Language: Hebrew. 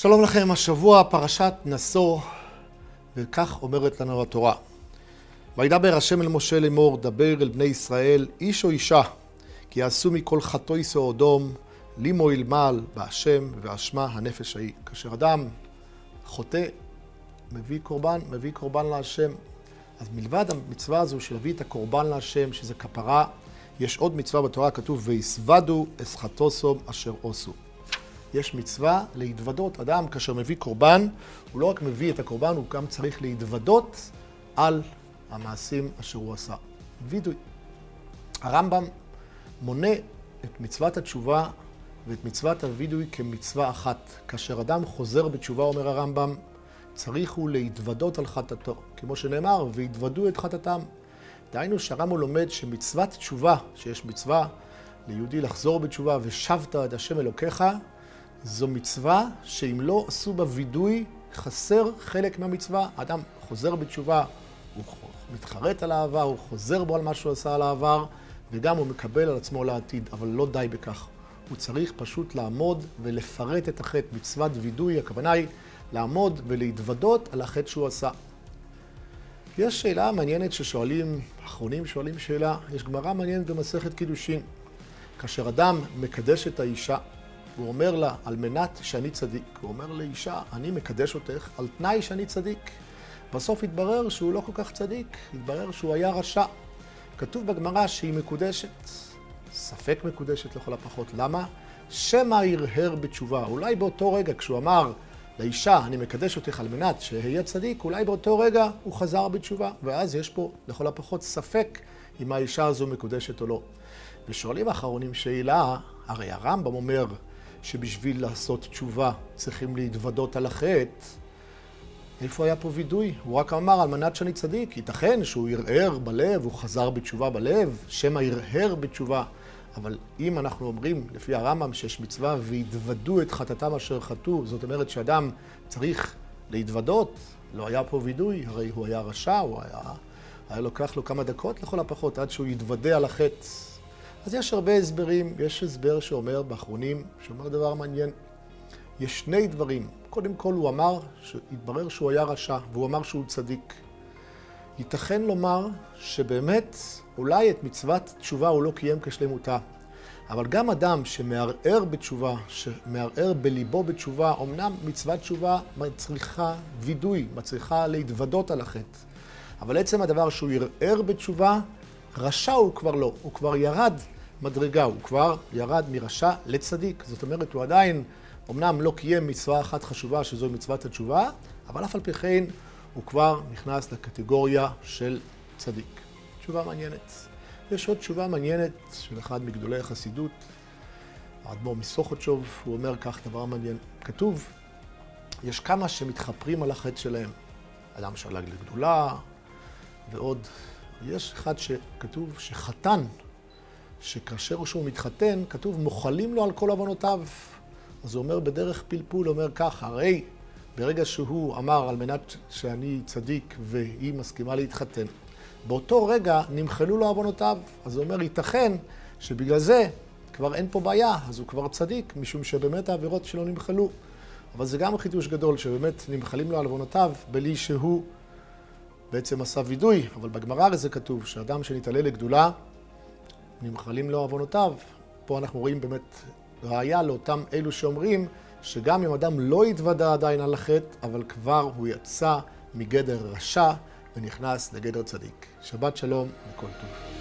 שלום לכם, השבוע פרשת נשוא, וכך אומרת לנו התורה. וידבר השם אל משה לאמור, דבר אל בני ישראל, איש או אישה, כי יעשו מכל חטאי סעודום, לימו ילמל בהשם ואשמה הנפש ההיא. כאשר אדם חוטא, מביא קורבן, מביא קורבן להשם. אז מלבד המצווה הזו של להביא את הקורבן להשם, שזה כפרה, יש עוד מצווה בתורה, כתוב, ויסבדו אסחטוסום אשר עושו. יש מצווה להתוודות. אדם כאשר מביא קורבן, הוא לא רק מביא את הקורבן, הוא גם צריך להתוודות על המעשים אשר הוא עשה. וידוי. הרמב"ם מונה את מצוות התשובה ואת מצוות הווידוי כמצווה אחת. כאשר אדם חוזר בתשובה, אומר הרמב"ם, צריך הוא להתוודות על חטאתו. כמו שנאמר, והתוודו את חטאתם. דהיינו שהרמב"ם לומד שמצוות תשובה, שיש מצווה ליהודי לחזור בתשובה, ושבת את השם אלוקיך, זו מצווה שאם לא עשו בה וידוי, חסר חלק מהמצווה. האדם חוזר בתשובה, הוא מתחרט על העבר, הוא חוזר בו על מה שהוא עשה על העבר, וגם הוא מקבל על עצמו לעתיד, אבל לא די בכך. הוא צריך פשוט לעמוד ולפרט את החטא. מצוות וידוי, הכוונה היא לעמוד ולהתוודות על החטא שהוא עשה. יש שאלה מעניינת ששואלים, אחרונים שואלים שאלה, יש גמרא מעניינת במסכת קידושין. כאשר אדם מקדש את האישה, הוא אומר לה, על מנת שאני צדיק. הוא אומר לאישה, אני מקדש אותך על תנאי שאני צדיק. בסוף התברר שהוא לא כל כך צדיק, התברר שהוא היה רשע. כתוב בגמרא שהיא מקודשת, ספק מקודשת לכל הפחות. למה? שמא הרהר בתשובה. אולי באותו רגע, כשהוא אמר לאישה, אני מקדש אותך על מנת שאהיה צדיק, אולי באותו רגע הוא חזר בתשובה. ואז יש פה לכל הפחות ספק אם האישה הזו מקודשת או לא. ושואלים האחרונים שאלה, הרי הרמב"ם אומר, שבשביל לעשות תשובה צריכים להתוודות על החטא, איפה היה פה וידוי? הוא רק אמר על מנת שאני צדיק. ייתכן שהוא ערער בלב, הוא חזר בתשובה בלב, שמא ערער בתשובה. אבל אם אנחנו אומרים, לפי הרמב"ם, שיש מצווה והתוודו את חטאתם אשר חטאו, זאת אומרת שאדם צריך להתוודות, לא היה פה וידוי, הרי הוא היה רשע, הוא היה, היה לוקח לו כמה דקות לכל הפחות עד שהוא יתוודה על החטא. אז יש הרבה הסברים, יש הסבר שאומר באחרונים, שאומר דבר מעניין. יש שני דברים. קודם כל הוא אמר, שהתברר שהוא היה רשע, והוא אמר שהוא צדיק. ייתכן לומר שבאמת, אולי את מצוות תשובה הוא לא קיים כשלמותה. אבל גם אדם שמערער בתשובה, שמערער בליבו בתשובה, אמנם מצוות תשובה מצריכה וידוי, מצריכה להתוודות על החטא. אבל עצם הדבר שהוא ערער בתשובה, רשע הוא כבר לא, הוא כבר ירד מדרגה, הוא כבר ירד מרשע לצדיק. זאת אומרת, הוא עדיין, אמנם לא קיים מצווה אחת חשובה, שזו מצוות התשובה, אבל אף על פי כן הוא כבר נכנס לקטגוריה של צדיק. תשובה מעניינת. יש עוד תשובה מעניינת של אחד מגדולי החסידות, האדמו"ר מסוכותשוב, הוא אומר כך דבר מעניין. כתוב, יש כמה שמתחפרים על החטא שלהם. אדם שעלה לגדולה, ועוד יש אחד שכתוב שחתן, שכאשר שהוא מתחתן, כתוב מוחלים לו על כל עוונותיו. אז הוא אומר בדרך פלפול, אומר ככה, הרי ברגע שהוא אמר על מנת שאני צדיק והיא מסכימה להתחתן, באותו רגע נמחלו לו עוונותיו. אז הוא אומר, ייתכן שבגלל זה כבר אין פה בעיה, אז הוא כבר צדיק, משום שבאמת העבירות שלו נמחלו. אבל זה גם חידוש גדול, שבאמת נמחלים לו על עוונותיו בלי שהוא בעצם עשה וידוי, אבל בגמרא הרי זה כתוב שאדם שנתעלה לגדולה, נמחלים לו עוונותיו. פה אנחנו רואים באמת ראיה לאותם אלו שאומרים שגם אם אדם לא התוודה עדיין על החטא, אבל כבר הוא יצא מגדר רשע ונכנס לגדר צדיק. שבת שלום וכל טוב.